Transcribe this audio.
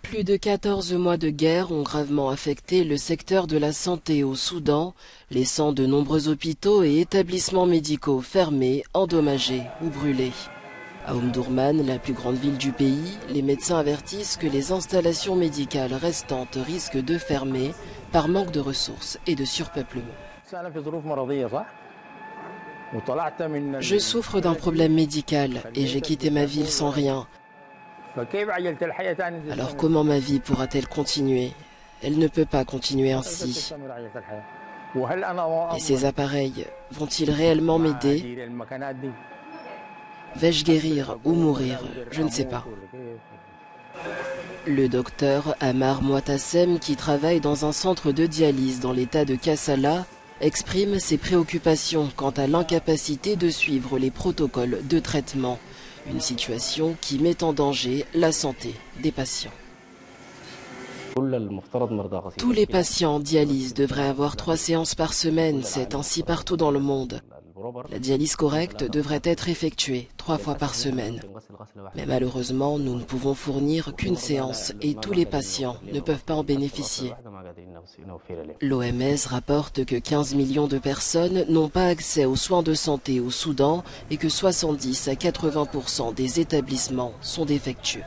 Plus de 14 mois de guerre ont gravement affecté le secteur de la santé au Soudan, laissant de nombreux hôpitaux et établissements médicaux fermés, endommagés ou brûlés. À Omdurman, la plus grande ville du pays, les médecins avertissent que les installations médicales restantes risquent de fermer par manque de ressources et de surpeuplement. Je souffre d'un problème médical et j'ai quitté ma ville sans rien. Alors comment ma vie pourra-t-elle continuer? Elle ne peut pas continuer ainsi. Et ces appareils vont-ils réellement m'aider? Vais-je guérir ou mourir? Je ne sais pas. Le docteur Amar Moitassem, qui travaille dans un centre de dialyse dans l'état de Kassala, exprime ses préoccupations quant à l'incapacité de suivre les protocoles de traitement. Une situation qui met en danger la santé des patients. Tous les patients en dialyse devraient avoir trois séances par semaine, c'est ainsi partout dans le monde. La dialyse correcte devrait être effectuée trois fois par semaine. Mais malheureusement, nous ne pouvons fournir qu'une séance et tous les patients ne peuvent pas en bénéficier. L'OMS rapporte que 15 millions de personnes n'ont pas accès aux soins de santé au Soudan et que 70 à 80% des établissements sont défectueux.